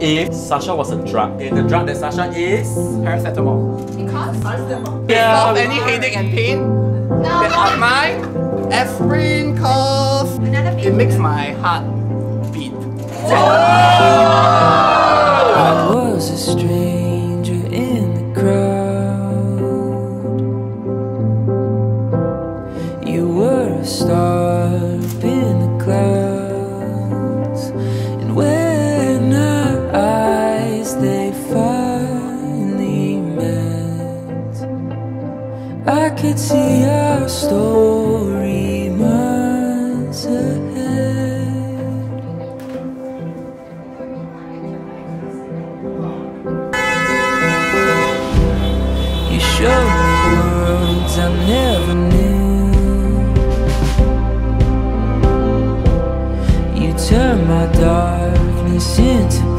if Sasha was a drug, and the drug that Sasha is Paracetamol. Because? yeah. Solve any headache and pain that are mine. Aspirin, cough. It makes my heart beat. Oh! I was could see our story months ahead. You showed me worlds I never knew. You turned my darkness into.